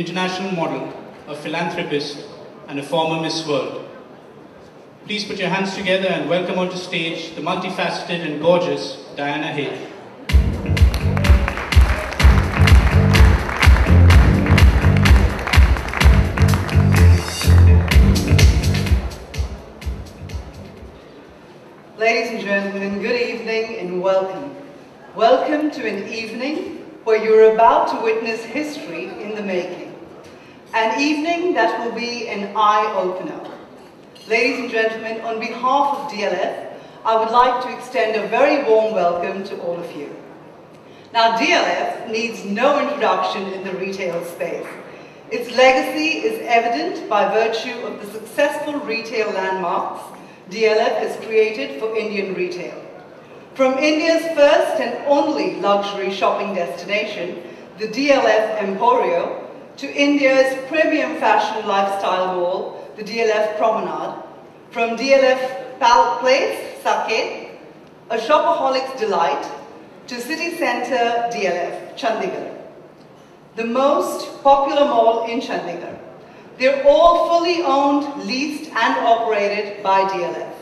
international model, a philanthropist, and a former Miss World. Please put your hands together and welcome onto stage the multifaceted and gorgeous Diana Hayden. Ladies and gentlemen, good evening and welcome. Welcome to an evening where you're about to witness history in the making. An evening that will be an eye-opener. Ladies and gentlemen, on behalf of DLF, I would like to extend a very warm welcome to all of you. Now, DLF needs no introduction in the retail space. Its legacy is evident by virtue of the successful retail landmarks DLF has created for Indian retail. From India's first and only luxury shopping destination, the DLF Emporio, to India's premium fashion lifestyle mall, the DLF Promenade, from DLF Place, Saket, a shopaholic's delight, to city centre DLF, Chandigarh. The most popular mall in Chandigarh. They're all fully owned, leased and operated by DLF.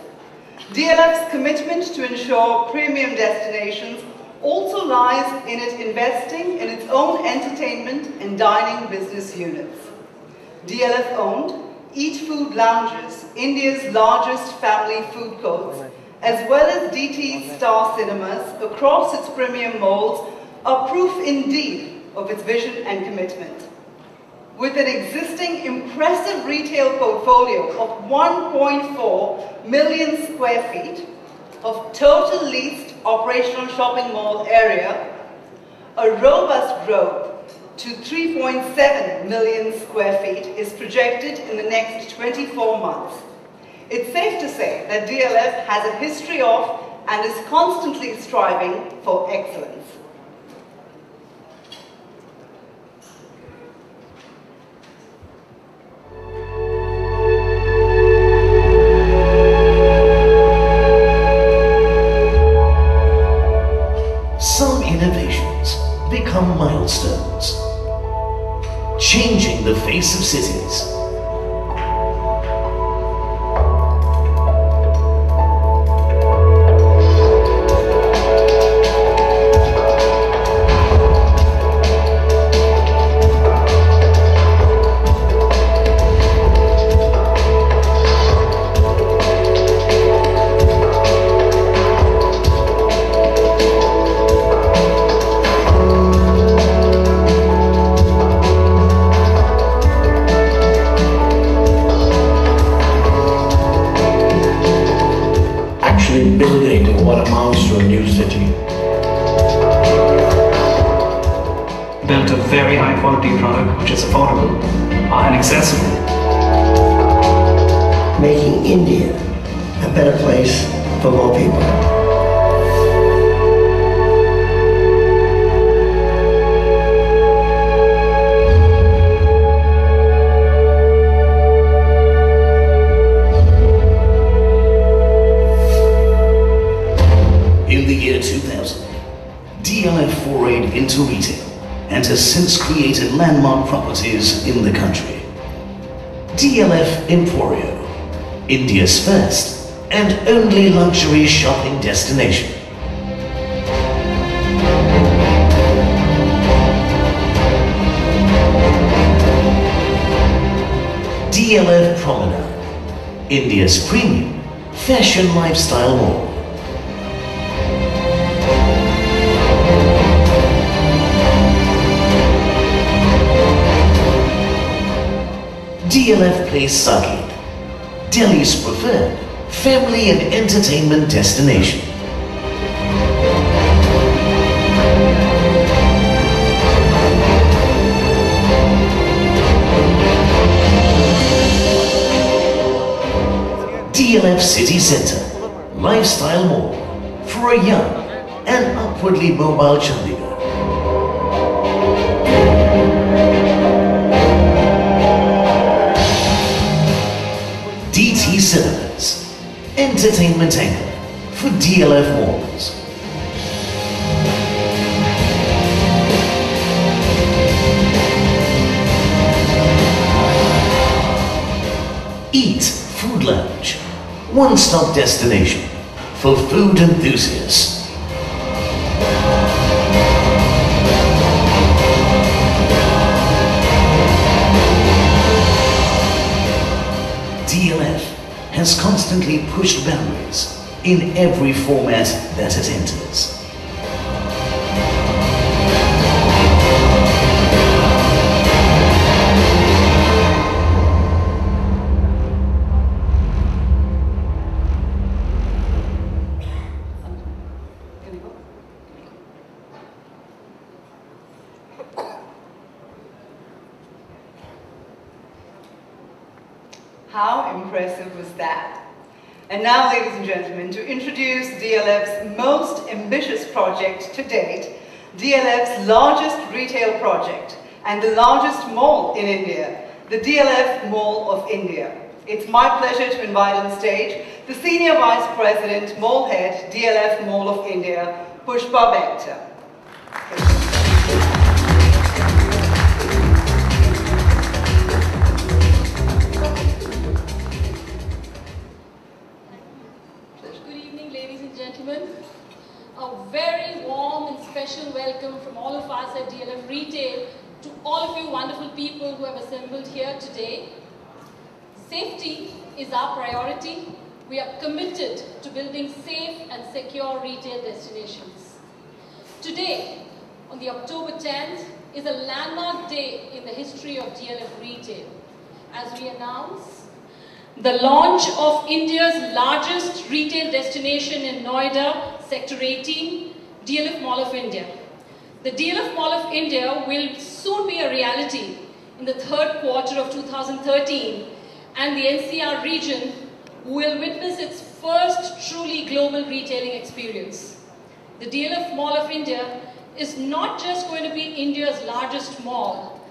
DLF's commitment to ensure premium destinations also lies in it investing in its own entertainment and dining business units. DLF owned Eat Food Lounges, India's largest family food courts, as well as DT Star Cinemas across its premium malls are proof indeed of its vision and commitment with an existing impressive retail portfolio of 1.4 million square feet of total leased operational shopping mall area, a robust growth to 3.7 million square feet is projected in the next 24 months. It's safe to say that DLF has a history of and is constantly striving for excellence. Face of cities. India's first and only luxury shopping destination. DLF Promenade, India's premium fashion lifestyle mall. DLF Place Saket, Delhi's preferred family and entertainment destination. DLF City Centre, lifestyle mall for a young and upwardly mobile Chandigarh. cinemas. Entertainment Anchor for DLF Malls. Eat Food Lounge, one-stop destination for food enthusiasts. Constantly pushed boundaries in every format that it enters. And now, ladies and gentlemen, to introduce DLF's most ambitious project to date, DLF's largest retail project and the largest mall in India, the DLF Mall of India. It's my pleasure to invite on stage the Senior Vice President, Mall Head, DLF Mall of India, Pushpa Bector. Retail to all of you wonderful people who have assembled here today. Safety is our priority. We are committed to building safe and secure retail destinations. Today, on the October 10th, is a landmark day in the history of DLF Retail as we announce the launch of India's largest retail destination in Noida, Sector 18, DLF Mall of India. The DLF Mall of India will soon be a reality in the third quarter of 2013 and the NCR region will witness its first truly global retailing experience. The DLF Mall of India is not just going to be India's largest mall.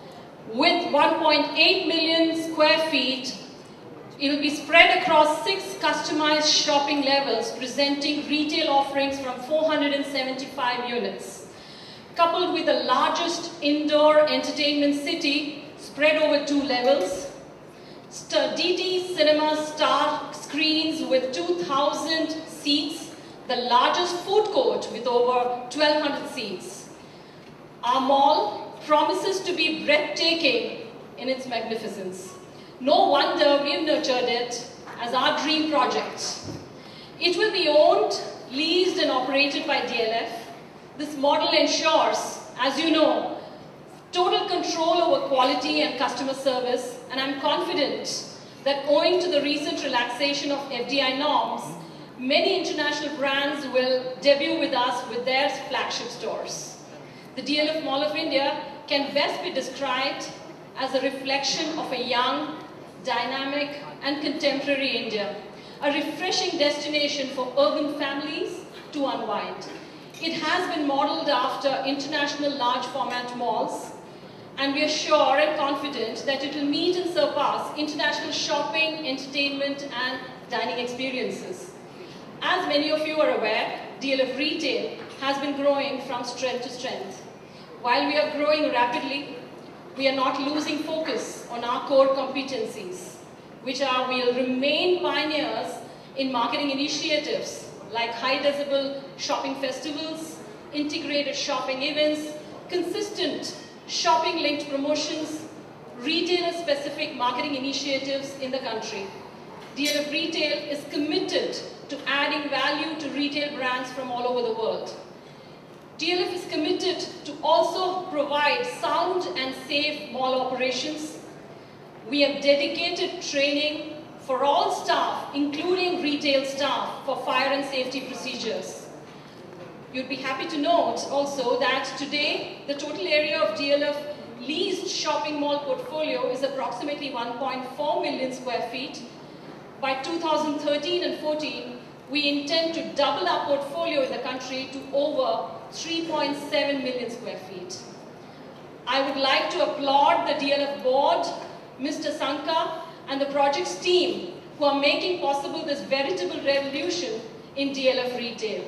With 1.8 million square feet, it will be spread across six customized shopping levels, presenting retail offerings from 475 units. Coupled with the largest indoor entertainment city, spread over two levels, DT Cinema Star screens with 2,000 seats, the largest food court with over 1,200 seats. Our mall promises to be breathtaking in its magnificence. No wonder we've nurtured it as our dream project. It will be owned, leased and operated by DLF. This model ensures, as you know, total control over quality and customer service and I'm confident that owing to the recent relaxation of FDI norms, many international brands will debut with us with their flagship stores. The DLF Mall of India can best be described as a reflection of a young, dynamic and contemporary India, a refreshing destination for urban families to unwind. It has been modeled after international large format malls and we are sure and confident that it will meet and surpass international shopping, entertainment and dining experiences. As many of you are aware, DLF Retail has been growing from strength to strength. While we are growing rapidly, we are not losing focus on our core competencies, which are we'll remain pioneers in marketing initiatives like high decibel shopping festivals, integrated shopping events, consistent shopping linked promotions, retailer specific marketing initiatives in the country. DLF Retail is committed to adding value to retail brands from all over the world. DLF is committed to also provide sound and safe mall operations. We have dedicated training for all staff, including retail staff, for fire and safety procedures. You'd be happy to note also that today the total area of DLF leased shopping mall portfolio is approximately 1.4 million square feet. By 2013 and 14, we intend to double our portfolio in the country to over 3.7 million square feet. I would like to applaud the DLF board, Mr. Sanka, and the project's team who are making possible this veritable revolution in DLF retail.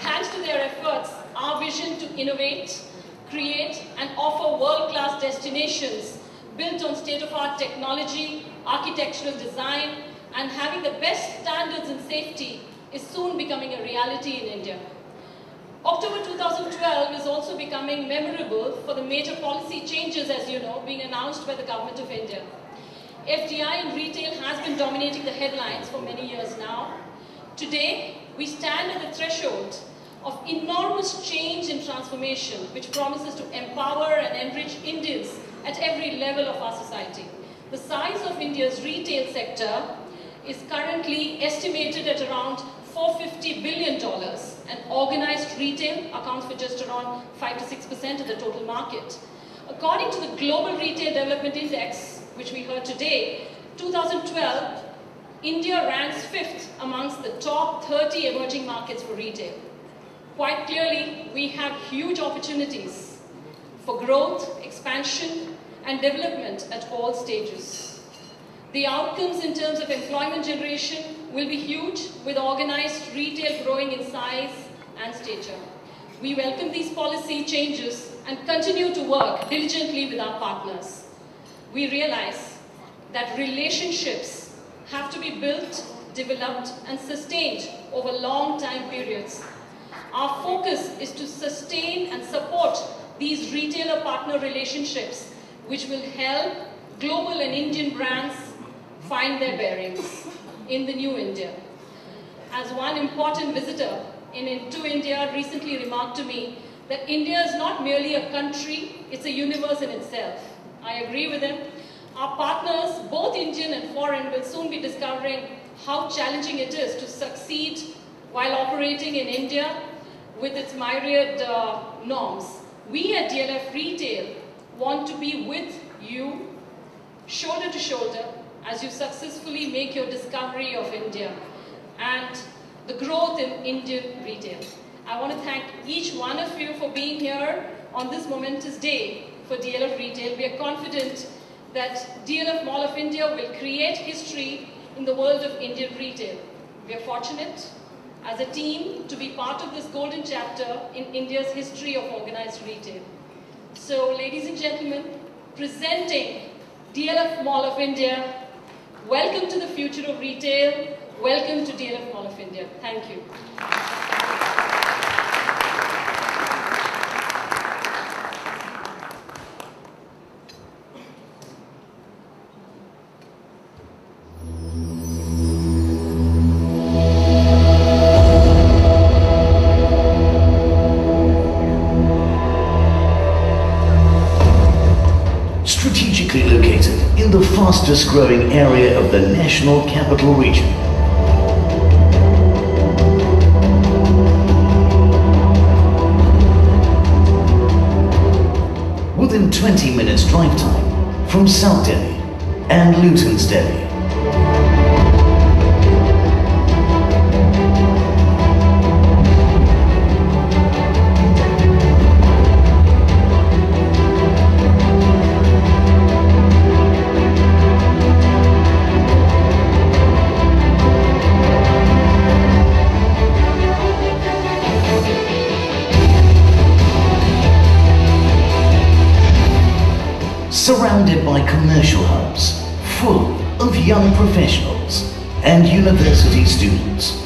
Thanks to their efforts, our vision to innovate, create and offer world-class destinations built on state-of-art technology, architectural design, and having the best standards in safety is soon becoming a reality in India. October 2012 is also becoming memorable for the major policy changes, as you know, being announced by the Government of India. FDI in retail has been dominating the headlines for many years now. Today, we stand at the threshold of enormous change and transformation, which promises to empower and enrich Indians at every level of our society. The size of India's retail sector is currently estimated at around $450 billion and organized retail accounts for just around 5 to 6% of the total market. According to the Global Retail Development Index, which we heard today, 2012, India ranks fifth amongst the top 30 emerging markets for retail. Quite clearly, we have huge opportunities for growth, expansion, and development at all stages. The outcomes in terms of employment generation will be huge with organized retail growing in size and stature. We welcome these policy changes and continue to work diligently with our partners. We realize that relationships have to be built, developed and sustained over long time periods. Our focus is to sustain and support these retailer partner relationships which will help global and Indian brands find their bearings in the new India. As one important visitor in, to India recently remarked to me that India is not merely a country, it's a universe in itself. I agree with him. Our partners, both Indian and foreign, will soon be discovering how challenging it is to succeed while operating in India with its myriad uh, norms. We at DLF Retail want to be with you, shoulder to shoulder, as you successfully make your discovery of India and the growth in Indian retail. I want to thank each one of you for being here on this momentous day for DLF Retail. We are confident that DLF Mall of India will create history in the world of Indian retail. We are fortunate as a team to be part of this golden chapter in India's history of organized retail. So, ladies and gentlemen, presenting DLF Mall of India Welcome to the future of retail. Welcome to DLF Mall of India. Thank you. Fastest growing area of the National Capital Region. Within 20 minutes drive time from South Delhi and Lutyens' Delhi. Commercial hubs full of young professionals and university students.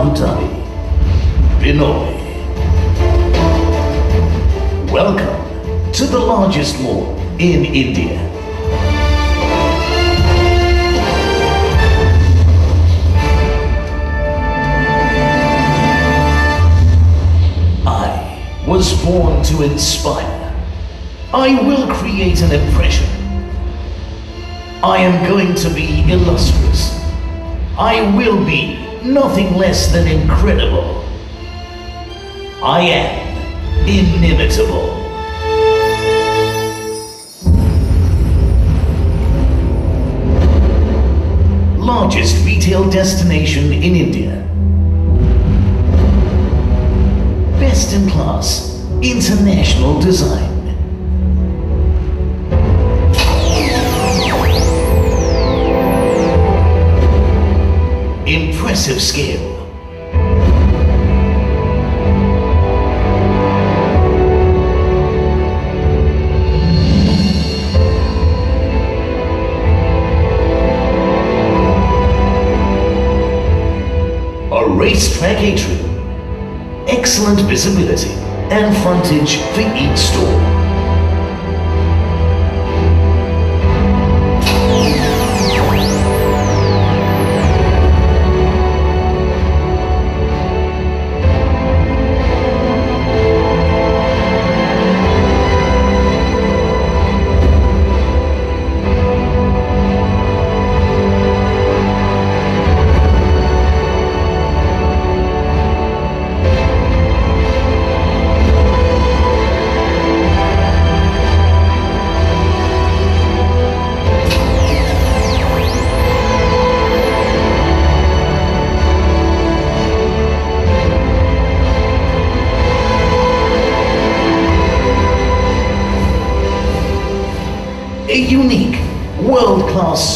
Abu Dhabi, Welcome to the largest mall in India. I was born to inspire. I will create an impression. I am going to be illustrious. I will be nothing less than incredible. I am inimitable. Largest retail destination in India. Best in class, international design. Impressive scale. A racetrack atrium. Excellent visibility and frontage for each store.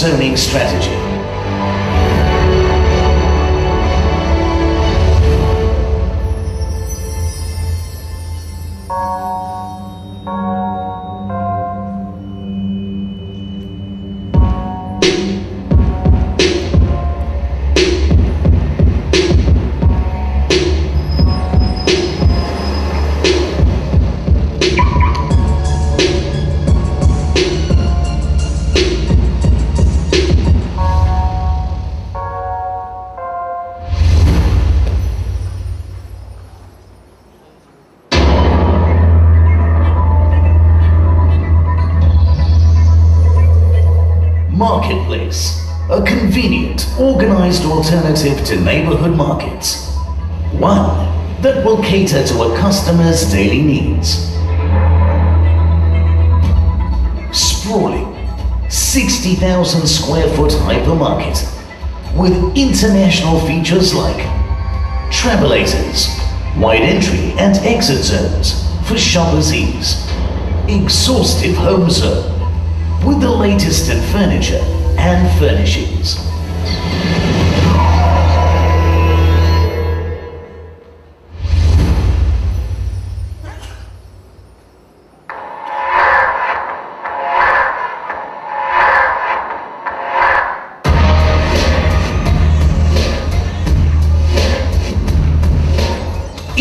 World-class zoning to neighborhood markets. One that will cater to a customer's daily needs. Sprawling, 60,000 square foot hypermarket with international features like travelators, wide entry and exit zones for shoppers' ease, exhaustive home zone with the latest in furniture and furnishings.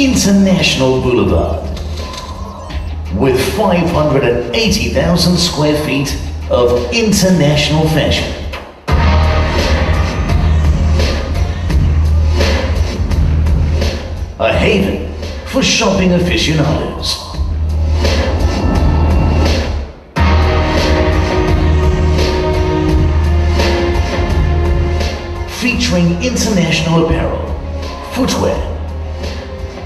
International Boulevard with 580,000 square feet of international fashion. A haven for shopping aficionados. Featuring international apparel, footwear,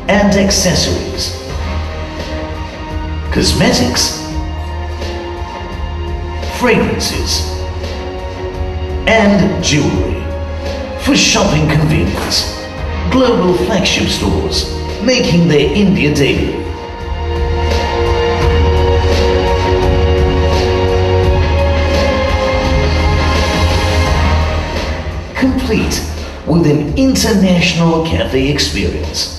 and accessories. Cosmetics fragrances, and jewelry. For shopping convenience, global flagship stores making their India debut. Complete with an international cafe experience.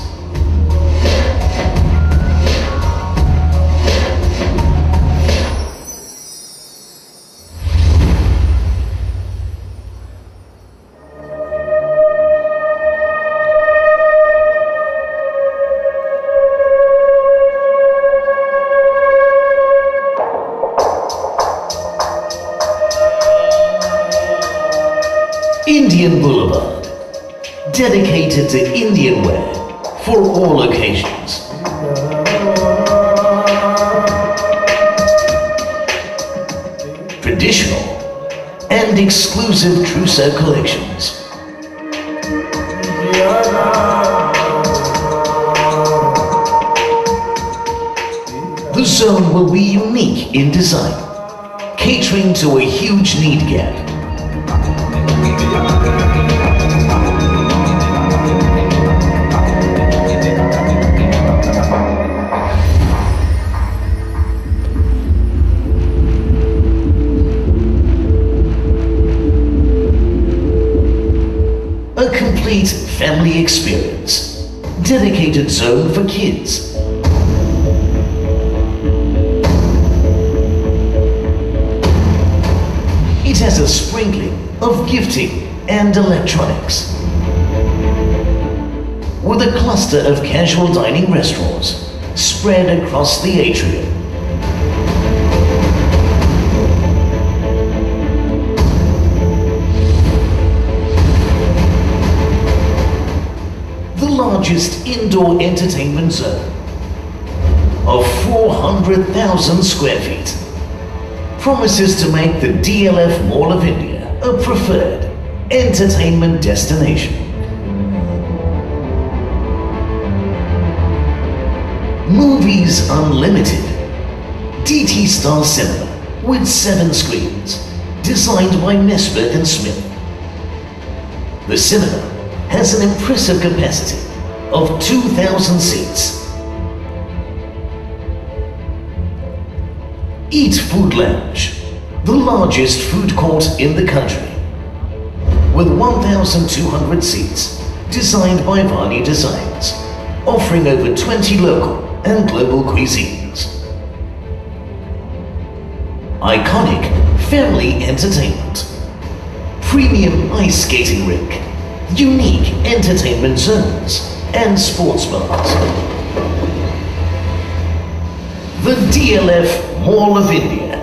Complete family experience. Dedicated zone for kids. Has a sprinkling of gifting and electronics. With a cluster of casual dining restaurants spread across the atrium. the largest indoor entertainment zone of 400,000 square feet promises to make the DLF Mall of India a preferred entertainment destination. Movies Unlimited DT Star Cinema with seven screens designed by Nesbitt and Smith the cinema has an impressive capacity of 2,000 seats. Eat Food Lounge, the largest food court in the country, with 1,200 seats, designed by Varney Designs, offering over 20 local and global cuisines. Iconic family entertainment premium ice skating rink, unique entertainment zones, and sports bars. The DLF Mall of India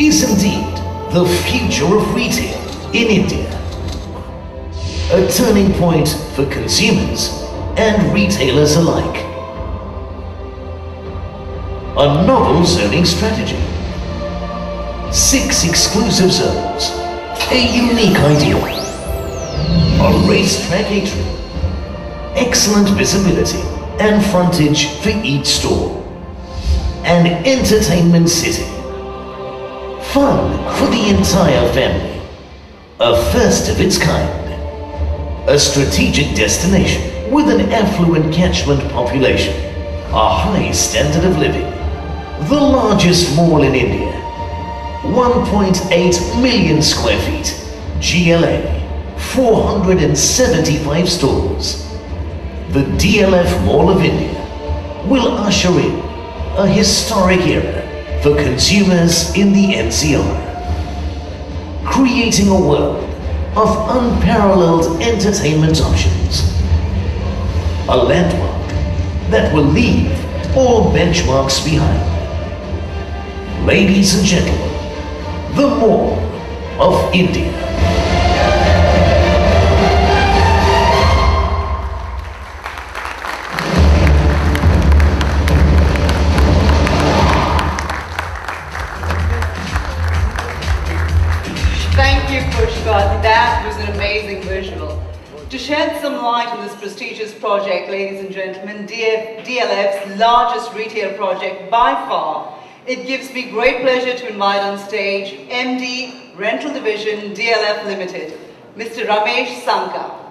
is indeed the future of retail in India. A turning point for consumers and retailers alike. A novel zoning strategy. Six exclusive zones a unique idea. A racetrack atrium. Excellent visibility and frontage for each store. An entertainment city. Fun for the entire family. A first of its kind. A strategic destination with an affluent catchment population. A high standard of living. The largest mall in India 1.8 million square feet, GLA, 475 stores. The DLF Mall of India will usher in a historic era for consumers in the NCR, creating a world of unparalleled entertainment options. A landmark that will leave all benchmarks behind. Ladies and gentlemen, the Mall of India. DLF's largest retail project by far, it gives me great pleasure to invite on stage MD Rental Division DLF Limited, Mr. Ramesh Sanka.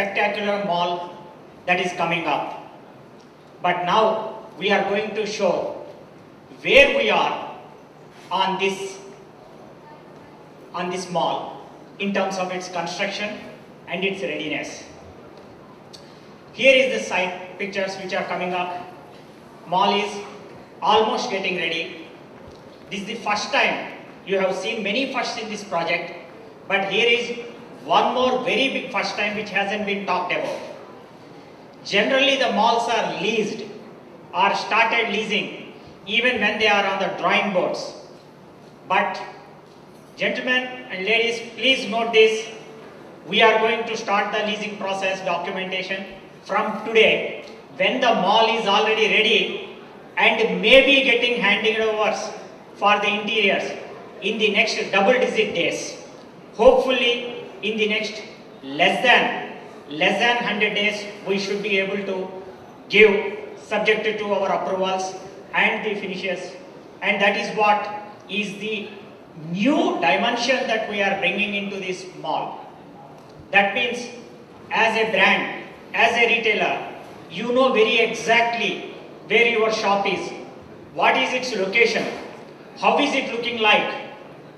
Spectacular mall that is coming up. But now we are going to show where we are on this on this mall in terms of its construction and its readiness. Here is the site pictures which are coming up. Mall is almost getting ready. This is the first time you have seen many firsts in this project, but here is one more very big first time which hasn't been talked about. Generally, the malls are leased or started leasing even when they are on the drawing boards. But, gentlemen and ladies, please note this. We are going to start the leasing process documentation from today when the mall is already ready and maybe getting handed over for the interiors in the next double digit days. Hopefully, in the next less than less than 100 days, we should be able to give subject to our approvals and the finishes. And that is what is the new dimension that we are bringing into this mall. That means as a brand, as a retailer, you know very exactly where your shop is, what is its location, how is it looking like.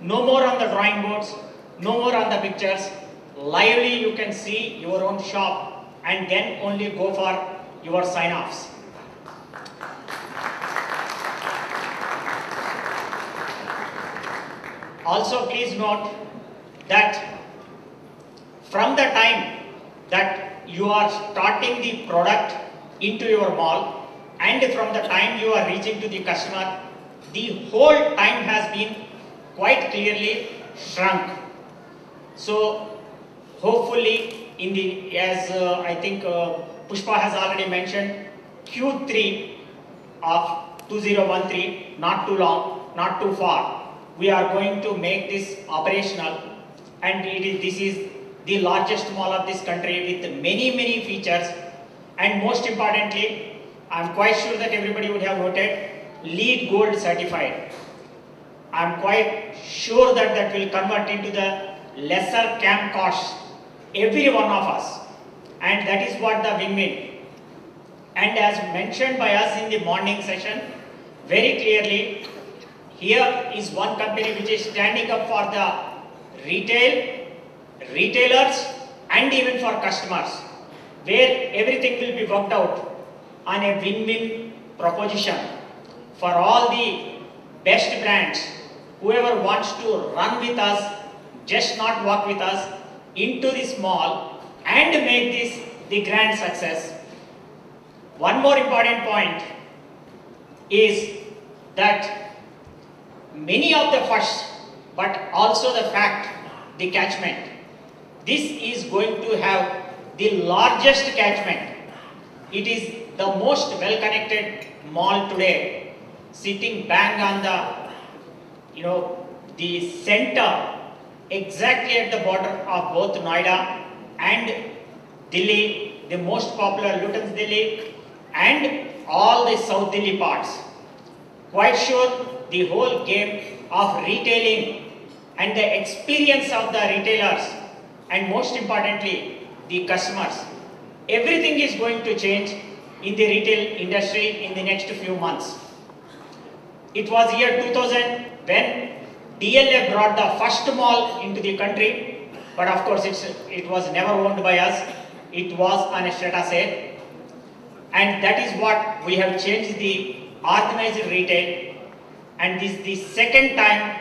No more on the drawing boards, no more on the pictures. Lively you can see your own shop and then only go for your sign-offs. Also please note that from the time that you are starting the product into your mall and from the time you are reaching to the customer, the whole time has been quite clearly shrunk. So hopefully in the, as uh, I think uh, Pushpa has already mentioned, Q3 of 2013, not too long, not too far, we are going to make this operational and it is, this is the largest mall of this country with many many features and most importantly I am quite sure that everybody would have noted LEED gold certified. I am quite sure that that will convert into the lesser CAM costs every one of us. And that is what the win-win and as mentioned by us in the morning session very clearly here is one company which is standing up for the retail, retailers and even for customers where everything will be worked out on a win-win proposition for all the best brands whoever wants to run with us just not work with us into this mall and make this the grand success. One more important point is that many of the first, but also the fact, the catchment. This is going to have the largest catchment. It is the most well-connected mall today, sitting bang on the, you know, the center, exactly at the border of both Noida and Delhi, the most popular Lutyens' Delhi, and all the South Delhi parts. Quite sure the whole game of retailing and the experience of the retailers and most importantly the customers. Everything is going to change in the retail industry in the next few months. It was year 2000 when DLF brought the first mall into the country but of course it was never owned by us. It was on a strata sale and that is what we have changed the organized retail and this is the second time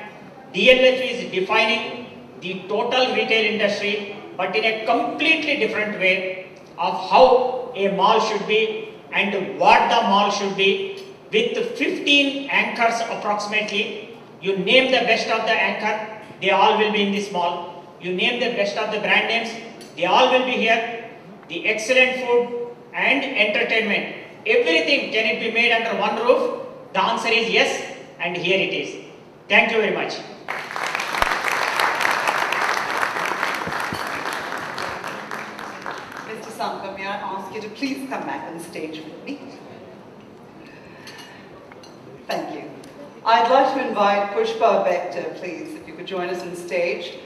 DLF is defining the total retail industry but in a completely different way of how a mall should be and what the mall should be with 15 anchors approximately. You name the best of the anchor, they all will be in this mall. You name the best of the brand names, they all will be here. The excellent food and entertainment, everything can it be made under one roof? The answer is yes and here it is. Thank you very much. Mr. Sanka, may I ask you to please come back on stage with me? Thank you. I'd like to invite Pushpa Bector, please, if you could join us on stage.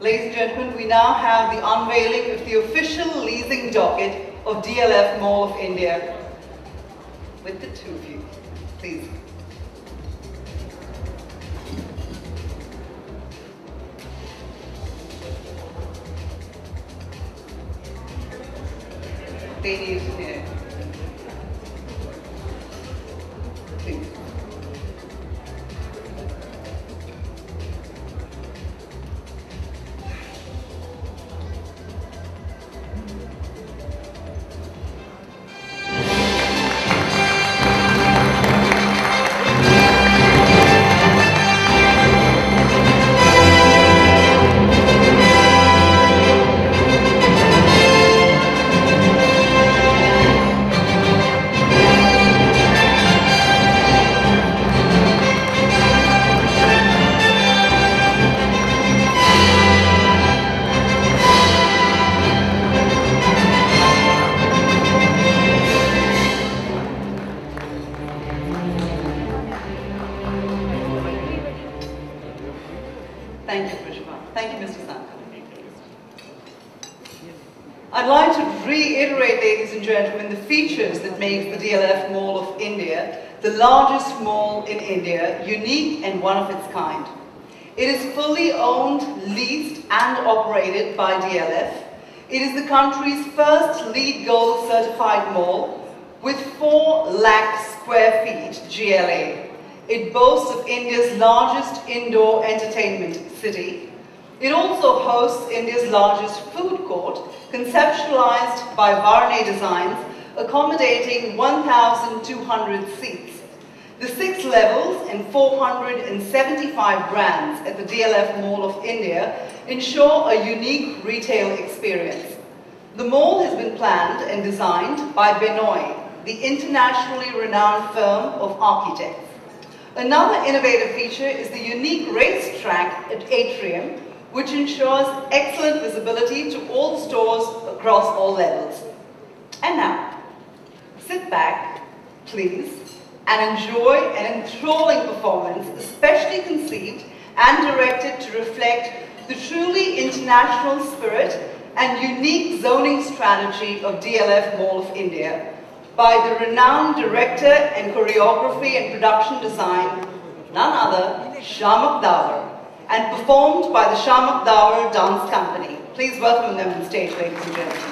Ladies and gentlemen, we now have the unveiling of the official leasing docket of DLF Mall of India with the two of you. Please. Here. Please. Operated by DLF. It is the country's first LEED Gold certified mall with 4 lakh square feet GLA. It boasts of India's largest indoor entertainment city. It also hosts India's largest food court, conceptualized by Varney Designs, accommodating 1,200 seats. The six levels and 475 brands at the DLF Mall of India ensure a unique retail experience. The mall has been planned and designed by Benoy, the internationally renowned firm of architects. Another innovative feature is the unique racetrack at Atrium, which ensures excellent visibility to all stores across all levels. And now, sit back, please, and enjoy an enthralling performance, especially conceived and directed to reflect the truly international spirit and unique zoning strategy of DLF Mall of India by the renowned director and choreography and production design, none other, Shiamak Davar, and performed by the Shiamak Davar Dance Company. Please welcome them on stage, ladies and gentlemen.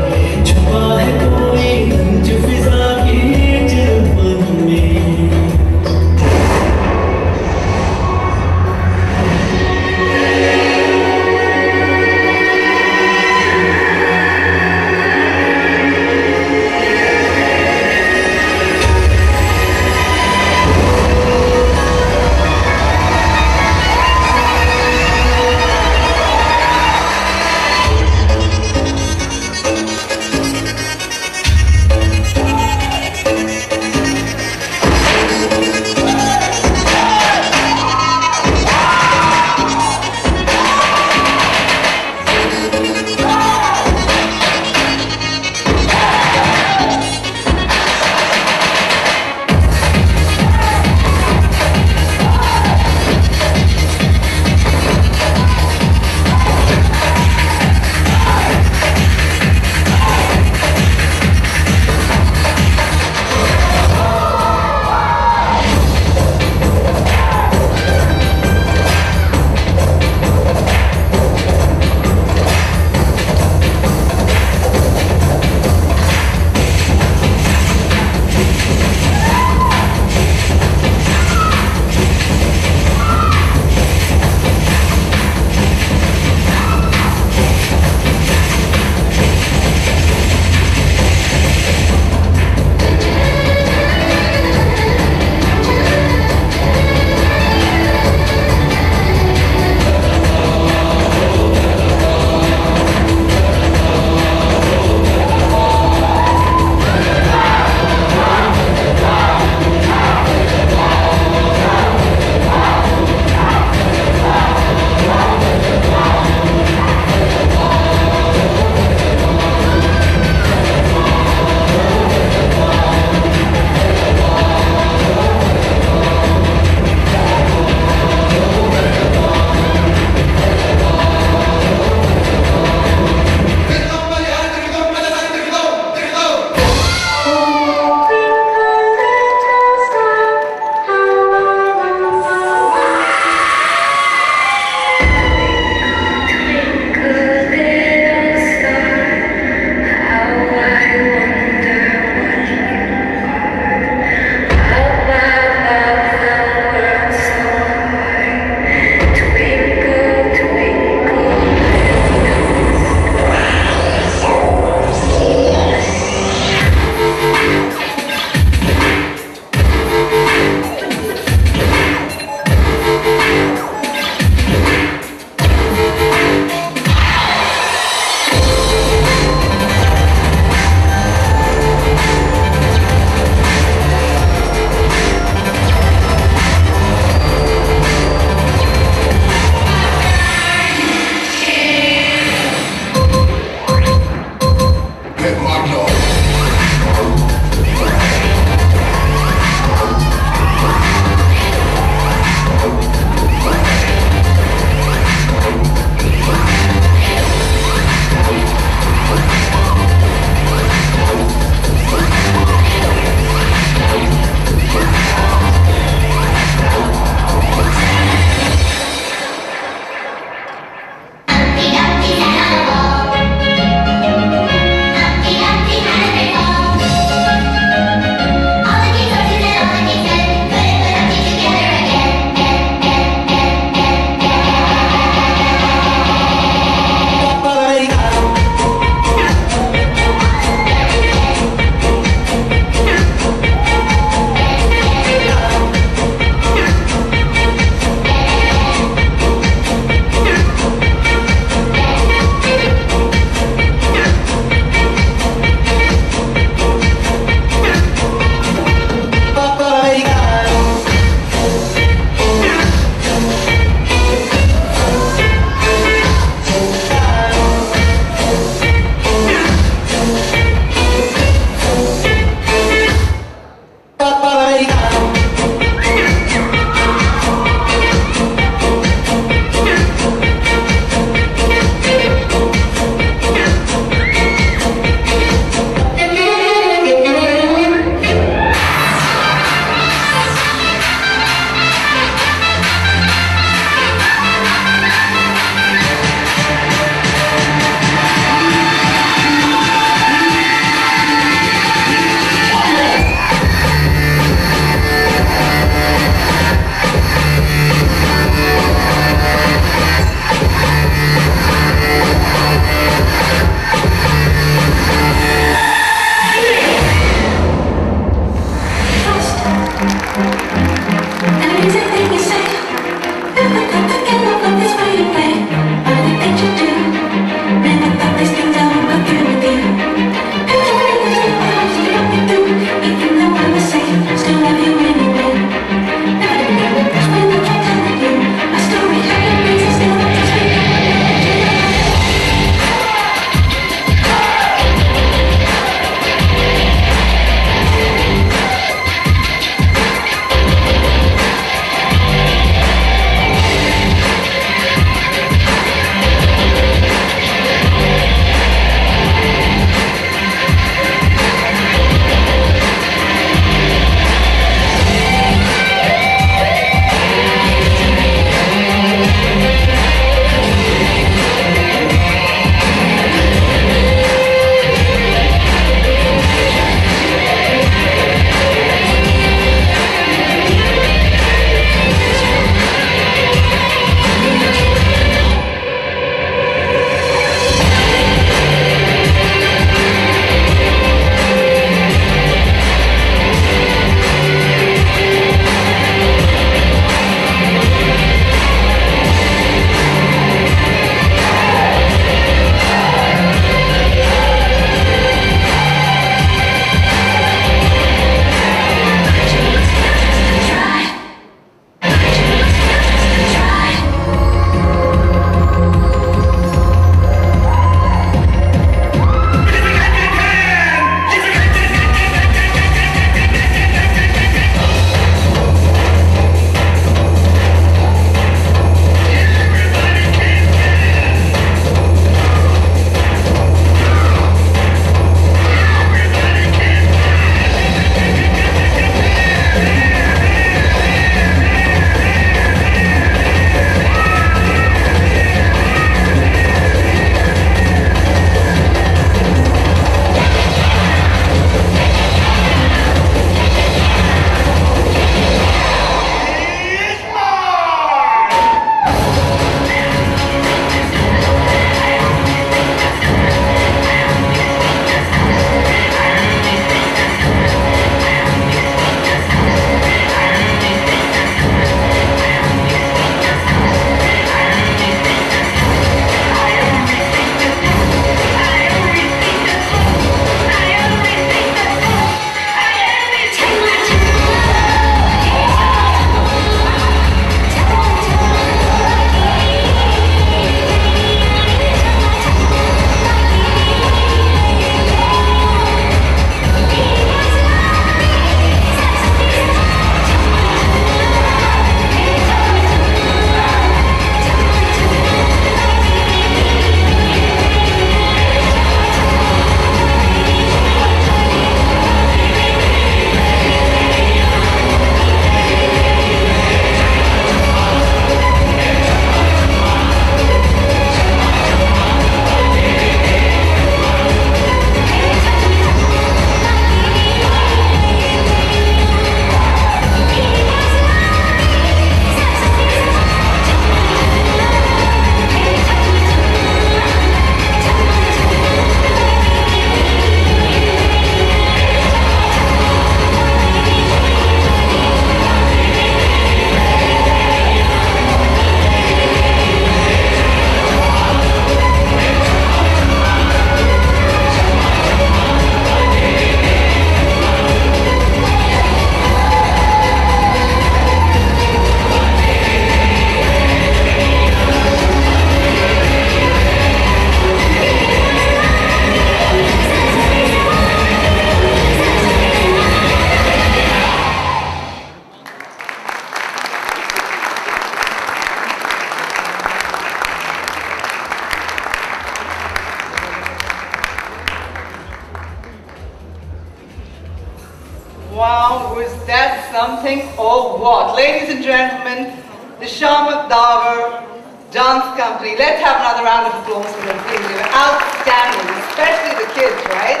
Shiamak Davar Dance Company. Let's have another round of applause for them, please. They were outstanding, especially the kids, right?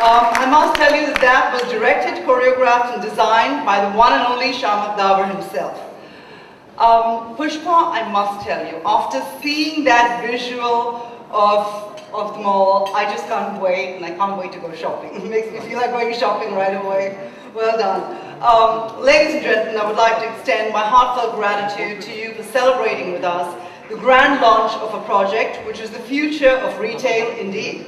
Um, I must tell you that that was directed, choreographed, and designed by the one and only Shiamak Davar himself. Um, Pushpa, I must tell you, after seeing that visual of of the mall. I just can't wait, and I can't wait to go shopping. It makes me feel like going shopping right away. Well done. Um, ladies and gentlemen, I would like to extend my heartfelt gratitude to you for celebrating with us the grand launch of a project which is the future of retail indeed.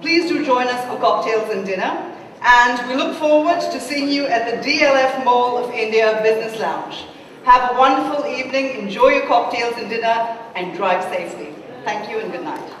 Please do join us for cocktails and dinner, and we look forward to seeing you at the DLF Mall of India Business Lounge. Have a wonderful evening, enjoy your cocktails and dinner, and drive safely. Thank you and good night.